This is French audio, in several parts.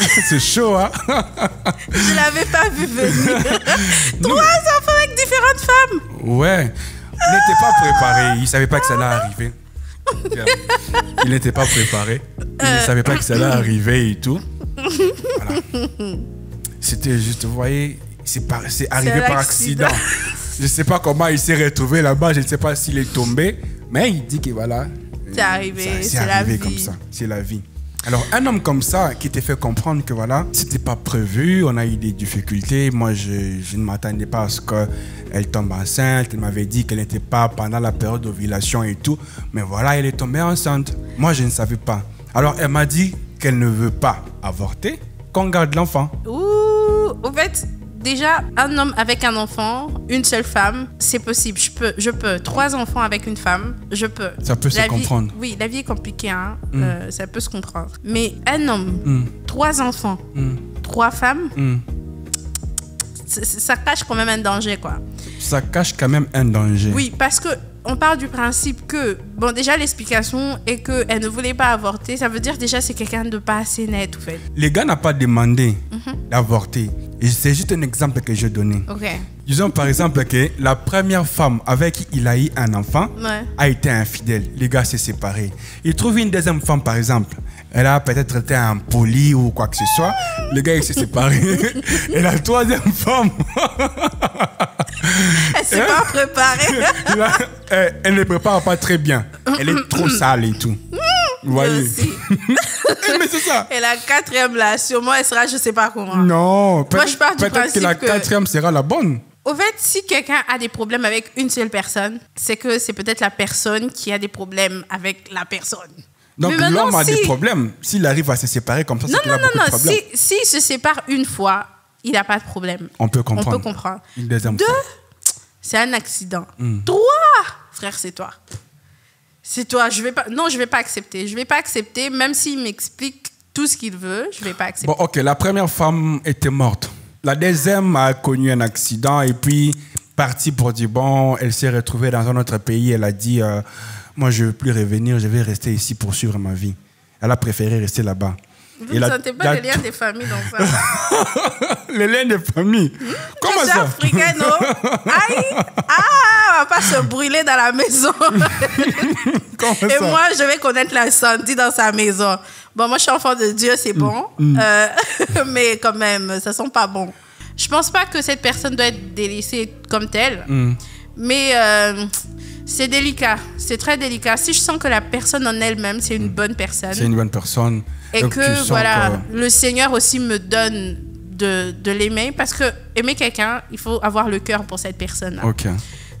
C'est chaud, hein Je l'avais pas vu venir. Trois enfants avec différentes femmes. Ouais. Il n'était pas préparé. Il savait pas que ça allait arriver. Il n'était pas préparé. Il ne savait pas que ça allait arriver et tout. Voilà. C'était juste, vous voyez, c'est par- c'est arrivé par accident. accident. Je ne sais pas comment il s'est retrouvé là-bas. Je ne sais pas s'il est tombé. Mais il dit que voilà. C'est arrivé, c'est la vie. comme ça. C'est la vie. Alors, un homme comme ça qui te fait comprendre que voilà, c'était pas prévu, on a eu des difficultés. Moi, je, je ne m'attendais pas à ce qu'elle tombe enceinte. Elle m'avait dit qu'elle n'était pas pendant la période d'ovulation et tout. Mais voilà, elle est tombée enceinte. Moi, je ne savais pas. Alors, elle m'a dit qu'elle ne veut pas avorter, qu'on garde l'enfant. Ouh, au fait, déjà, un homme avec un enfant, une seule femme, c'est possible. Je peux, je peux. Trois enfants avec une femme, je peux. Ça peut se vie- comprendre. oui, la vie est compliquée, hein. Euh, ça peut se comprendre. Mais un homme, trois enfants, trois femmes, ça cache quand même un danger, quoi. Ça cache quand même un danger. Oui, parce que on part du principe que, bon, déjà l'explication est qu'elle ne voulait pas avorter. Ça veut dire déjà c'est quelqu'un de pas assez net, en fait. Les gars n'ont pas demandé Mhm. d'avorter. C'est juste un exemple que je donnais. Ok. Disons par exemple que la première femme avec qui il a eu un enfant Ouais. a été infidèle. Les gars s'est séparé. Il trouve une deuxième femme par exemple. Elle a peut-être été un poli ou quoi que ce soit. Le gars il s'est séparé. Et la troisième femme, Elle s'est pas préparée. elle, elle ne prépare pas très bien. Elle est trop sale et tout. Vous voyez? Mais c'est ça. Et la quatrième, là, sûrement, elle sera, je sais pas comment. Non, peut-être que principe la que- quatrième sera la bonne. Au fait, si quelqu'un a des problèmes avec une seule personne, c'est que c'est peut-être la personne qui a des problèmes avec la personne. Donc l'homme a si- des problèmes. S'il arrive à se séparer comme ça, Non, c'est qu'il non, a non, beaucoup non. de problèmes. Si, s'il se sépare une fois, il n'a pas de problème. On peut comprendre. On peut comprendre. Une deuxième Deux, c'est un accident. Hmm. Trois, frère, c'est toi. C'est toi. Je vais pas. Non, je vais pas accepter. Je vais pas accepter, même s'il m'explique tout ce qu'il veut, je vais pas accepter. Bon, ok, la première femme était morte. La deuxième a connu un accident et puis partie pour dire bon, elle s'est retrouvée dans un autre pays. Elle a dit euh, moi je veux plus revenir, je vais rester ici pour suivre ma vie. Elle a préféré rester là-bas. Vous ne sentez pas les liens des familles dans ça? Les liens de famille. Comment Je suis ça? africaine, non? Aïe Ah, on va pas se brûler dans la maison. Comment Et ça? moi, je vais connaître l'incendie dans sa maison. Bon, moi, je suis enfant de Dieu, c'est bon. Mm. Euh, mais quand même, ça sent pas bon. Je pense pas que cette personne doit être délaissée comme telle. Mm. Mais euh, c'est délicat. C'est très délicat. Si je sens que la personne en elle-même, c'est une bonne Mm. C'est personne. une bonne personne. Et Donc, que, voilà, que- le Seigneur aussi me donne de, de l'aimer. Parce que aimer quelqu'un, il faut avoir le cœur pour cette personne-là. Ok.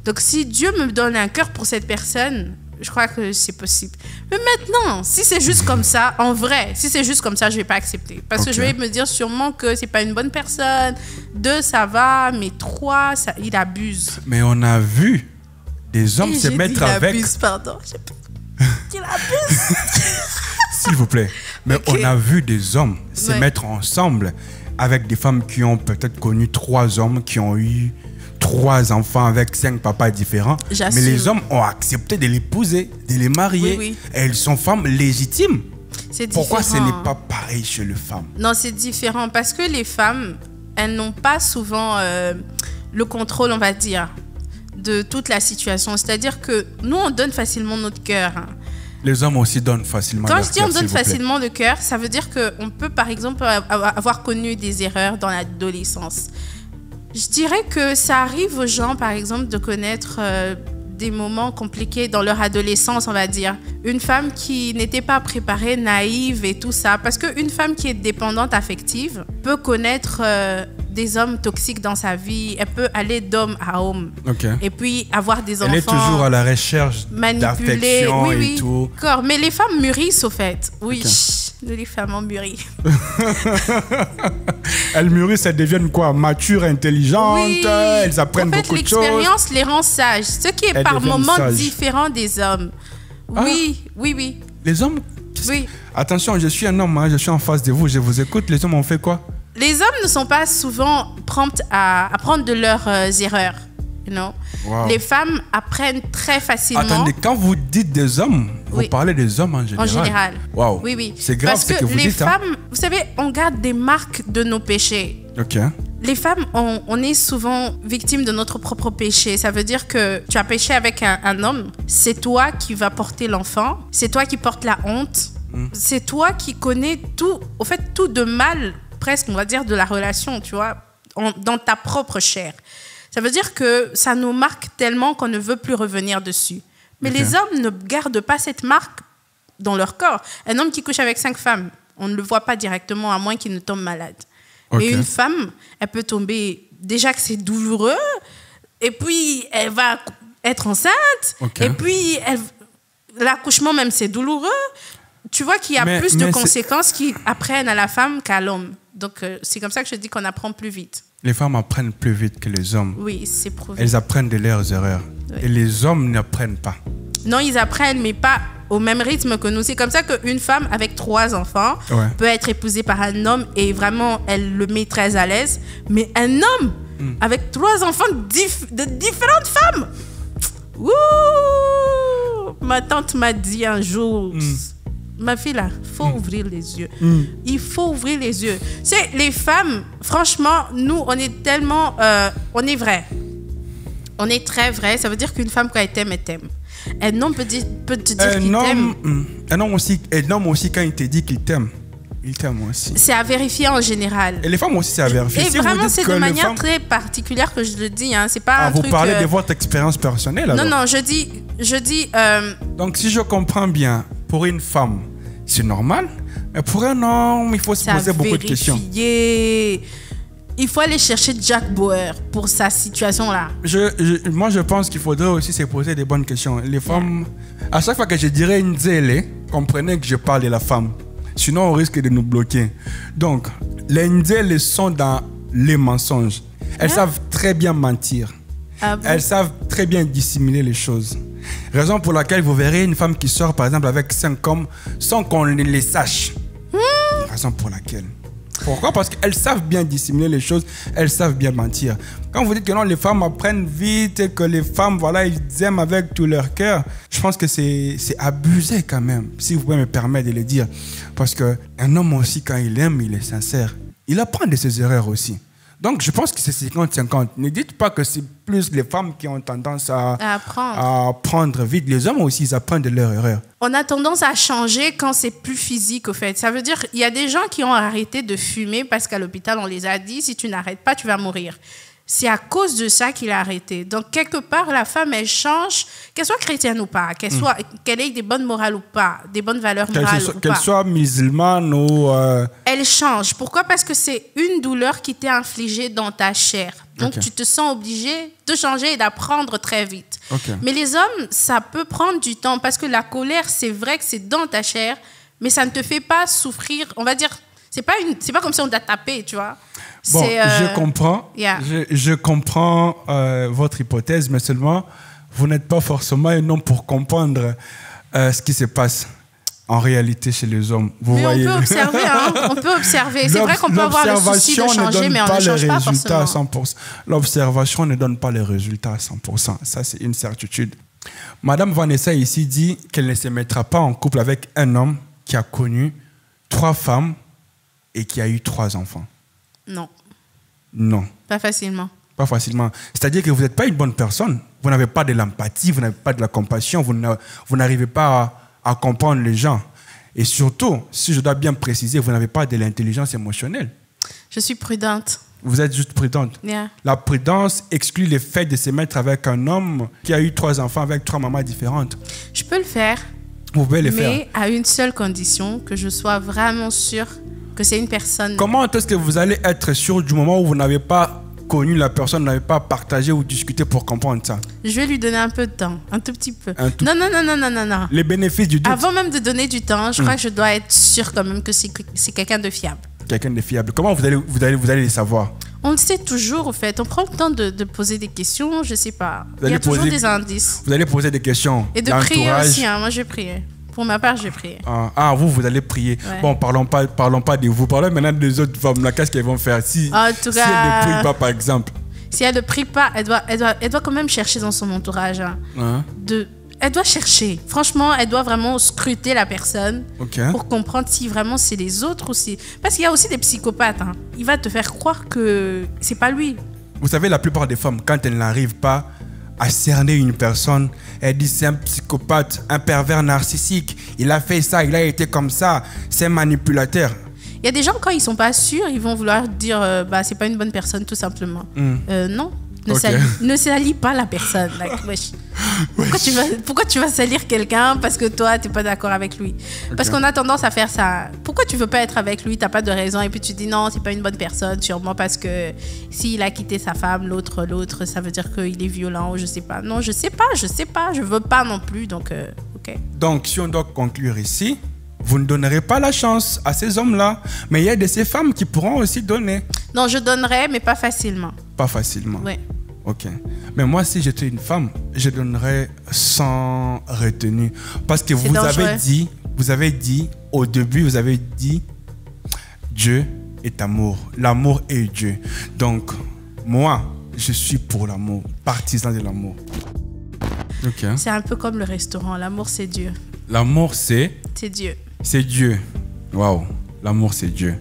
Donc si Dieu me donne un cœur pour cette personne, je crois que c'est possible. Mais maintenant, si c'est juste comme ça, en vrai, si c'est juste comme ça, je vais pas accepter. Parce que je vais me dire sûrement que c'est pas une bonne personne. Deux, ça va, mais trois, ça, il abuse. Mais on a vu des hommes Et se il avec. abuse, pardon. J'ai pas- Il abuse. S'il vous plaît. Mais on a vu des hommes se Ouais. mettre ensemble avec des femmes qui ont peut-être connu trois hommes, qui ont eu trois enfants avec cinq papas différents. Mais les hommes ont accepté de l'épouser, de les marier. Oui, oui. Et elles sont femmes légitimes. C'est Pourquoi ce n'est pas pareil chez les femmes? Non, c'est différent parce que les femmes, elles n'ont pas souvent euh, le contrôle, on va dire, de toute la situation. C'est-à-dire que nous, on donne facilement notre cœur. hein. Les hommes aussi donnent facilement Quand leur je dis on donne facilement le cœur, ça veut dire qu'on peut, par exemple, avoir avoir connu des erreurs dans l'adolescence. Je dirais que ça arrive aux gens, par exemple, de connaître euh, des moments compliqués dans leur adolescence, on va dire. Une femme qui n'était pas préparée, naïve et tout ça. Parce qu'une femme qui est dépendante affective peut connaître euh, des hommes toxiques dans sa vie. Elle peut aller d'homme à homme. Ok. Et puis avoir des enfants Elle est toujours à la recherche d'affection Oui, et oui. tout. D'accord. Mais les femmes mûrissent, au fait. Oui, nous, les femmes, on mûrit. Elles mûrissent, elles deviennent quoi? Matures, intelligentes, Oui. elles apprennent en fait, beaucoup de choses. l'expérience les rend sages. Ce qui est Elles par moments sages. différent des hommes. Ah. Oui, oui, oui. Les hommes Oui. Attention, je suis un homme, hein, je suis en face de vous, je vous écoute. Les hommes ont fait quoi? Les hommes ne sont pas souvent prompts à apprendre de leurs euh, erreurs. you know. Wow. Les femmes apprennent très facilement. Attendez, quand vous dites des hommes, vous parlez des hommes en général. En général. Waouh. Oui, oui. C'est grave Parce ce que, que vous les dites. hein. femmes, vous savez, on garde des marques de nos péchés. Ok. Les femmes, on, on est souvent victimes de notre propre péché. Ça veut dire que tu as péché avec un, un homme, c'est toi qui vas porter l'enfant, c'est toi qui portes la honte, c'est toi qui connais tout, au fait, tout de mal, presque, on va dire, de la relation, tu vois, en- dans ta propre chair. Ça veut dire que ça nous marque tellement qu'on ne veut plus revenir dessus. Mais les hommes ne gardent pas cette marque dans leur corps. Un homme qui couche avec cinq femmes, on ne le voit pas directement à moins qu'il ne tombe malade. Mais une femme, elle peut tomber, déjà que c'est douloureux, et puis elle va être enceinte, et puis l'accouchement même c'est douloureux. Tu vois qu'il y a Mais- plus de conséquences qui apprennent à la femme qu'à l'homme. Donc euh, c'est comme ça que je dis qu'on apprend plus vite. Les femmes apprennent plus vite que les hommes. Oui, c'est prouvé. Elles apprennent de leurs erreurs. Oui. Et les hommes n'apprennent pas. Non, ils apprennent, mais pas au même rythme que nous. C'est comme ça qu'une femme avec trois enfants Ouais. peut être épousée par un homme et vraiment, elle le met très à l'aise. Mais un homme Hmm. avec trois enfants dif- de différentes femmes. Ouh Ma tante m'a dit un jour, Hmm. Ma fille là, faut ouvrir les yeux. Il faut ouvrir les yeux. C'est les femmes, franchement, nous, on est tellement, euh, on est vrai. On est très vrai. Ça veut dire qu'une femme, quand elle t'aime, elle t'aime. Un homme peut, dire, peut te dire qu'il t'aime. hum, un homme aussi, un homme aussi quand il te dit qu'il t'aime, il t'aime aussi. C'est à vérifier en général. Et les femmes aussi, c'est à vérifier. Et Si vraiment, c'est de manière femmes- très particulière que je le dis. Hein. C'est pas Ah, un vous truc. parlez euh, de votre expérience personnelle Non, non, je dis, je dis, euh, Donc, si je comprends bien, pour une femme, c'est normal. Mais pour un homme, il faut se poser beaucoup de questions. Il faut aller chercher Jack Bauer pour sa situation là. Je, je- moi, je pense qu'il faudrait aussi se poser des bonnes questions. Les femmes, à chaque fois que je dirais une zélé, comprenez que je parle de la femme. Sinon, on risque de nous bloquer. Donc, les nzélé sont dans les mensonges. Elles Hein? savent très bien mentir. Ah bon? Elles savent très bien dissimuler les choses. Raison pour laquelle vous verrez une femme qui sort, par exemple, avec cinq hommes sans qu'on ne les sache. Raison pour laquelle? Pourquoi? Parce qu'elles savent bien dissimuler les choses, elles savent bien mentir. Quand vous dites que non, les femmes apprennent vite et que les femmes, voilà, ils aiment avec tout leur cœur, je pense que c'est c'est abusé quand même, si vous pouvez me permettre de le dire. Parce qu'un homme aussi, quand il aime, il est sincère. Il apprend de ses erreurs aussi. Donc, je pense que c'est 50-50. Ne dites pas que c'est plus les femmes qui ont tendance à, À apprendre. à apprendre vite. Les hommes aussi, ils apprennent de leurs erreurs. On a tendance à changer quand c'est plus physique, au fait. Ça veut dire il y a des gens qui ont arrêté de fumer parce qu'à l'hôpital, on les a dit si tu n'arrêtes pas, tu vas mourir. C'est à cause de ça qu'il a arrêté. Donc, quelque part, la femme, elle change, qu'elle soit chrétienne ou pas, qu'elle soit, qu'elle ait des bonnes morales ou pas, des bonnes valeurs Hmm. Qu'elle morales soit, ou qu'elle pas. soit musulmane ou... euh, Elle change. Pourquoi? Parce que c'est une douleur qui t'est infligée dans ta chair. Donc, tu te sens obligé de changer et d'apprendre très vite. Mais les hommes, ça peut prendre du temps parce que la colère, c'est vrai que c'est dans ta chair, mais ça ne te fait pas souffrir. On va dire, c'est pas une, c'est pas comme si on t'a tapé, tu vois. Bon, euh, je comprends. yeah. Je, je comprends euh, votre hypothèse, mais seulement, vous n'êtes pas forcément un homme pour comprendre euh, ce qui se passe en réalité chez les hommes. Vous Mais voyez on peut observer, hein. on peut observer. C'est vrai qu'on peut avoir le souci de changer, mais on pas ne change pas forcément. 100%. L'observation ne donne pas les résultats à 100%. Ça, c'est une certitude. Madame Vanessa ici dit qu'elle ne se mettra pas en couple avec un homme qui a connu trois femmes et qui a eu trois enfants. Non, Non. pas facilement. Pas facilement. C'est-à-dire que vous n'êtes pas une bonne personne. Vous n'avez pas de l'empathie, vous n'avez pas de la compassion, vous n'a- vous n'arrivez pas à, à comprendre les gens. Et surtout, si je dois bien préciser, vous n'avez pas de l'intelligence émotionnelle. Je suis prudente. Vous êtes juste prudente. Yeah. La prudence exclut le fait de se mettre avec un homme qui a eu trois enfants avec trois mamans différentes. Je peux le faire, Vous pouvez le faire. mais à une seule condition, que je sois vraiment sûre que c'est une personne. Comment est-ce que vous allez être sûr du moment où vous n'avez pas connu la personne, n'avez pas partagé ou discuté pour comprendre ça? Je vais lui donner un peu de temps, un tout petit peu. Tout- Non, non, non, non, non, non, non. Les bénéfices du doute. Avant même de donner du temps, je crois que je dois être sûre quand même que c'est quelqu'un de fiable. Quelqu'un de fiable. Comment vous allez, vous allez, vous allez les savoir? On le sait toujours, au fait. On prend le temps de, de poser des questions, je sais pas. Vous Il y a toujours poser- des indices. Vous allez poser des questions. Et de prier aussi, hein. moi je vais prier. Pour ma part, je prier. Ah, ah, vous, vous allez prier. Ouais. Bon, parlons pas, parlons pas de vous. Parlons maintenant des autres femmes. Qu'est-ce qu'elles vont faire? Si, En tout si elles ne cas- prient pas, par exemple Si elle ne prie pas, elle doit, elle, doit, elle doit quand même chercher dans son entourage. hein, Hein? de, elle doit chercher. Franchement, elle doit vraiment scruter la personne pour comprendre si vraiment c'est les autres ou si. Parce qu'il y a aussi des psychopathes. hein. Il va te faire croire que c'est pas lui. Vous savez, la plupart des femmes, quand elles n'arrivent pas à cerner une personne, elles disent c'est un psychopathe, un pervers narcissique. Il a fait ça, il a été comme ça, c'est manipulateur. Il y a des gens, quand ils sont pas sûrs, ils vont vouloir dire euh, bah, c'est pas une bonne personne, tout simplement. Euh, non. Ne, Hmm. Ok. salis, ne salis pas la personne. like, wesh. Pourquoi, tu vas, pourquoi tu vas salir quelqu'un parce que toi, tu n'es pas d'accord avec lui? Parce qu'on a tendance à faire ça. Pourquoi tu veux pas être avec lui? T'as pas de raison. Et puis tu dis non, c'est pas une bonne personne, sûrement parce que s'il a quitté sa femme, l'autre, l'autre, ça veut dire qu'il est violent ou je sais pas. Non, je sais pas, je sais pas, je veux pas non plus. Donc, euh, ok. Donc, si on doit conclure ici, vous ne donnerez pas la chance à ces hommes-là. Mais il y a de ces femmes qui pourront aussi donner. Non, je donnerais, mais pas facilement. Pas facilement. Ouais. Ok. Mais moi, si j'étais une femme, je donnerais sans retenue. Parce que vous dangereux. avez dit, vous avez dit, au début, vous avez dit, Dieu est amour. L'amour est Dieu. Donc, moi, je suis pour l'amour, partisan de l'amour. Ok. C'est un peu comme le restaurant. L'amour, c'est Dieu. L'amour, c'est, C'est Dieu. c'est Dieu. Waouh. L'amour, c'est Dieu.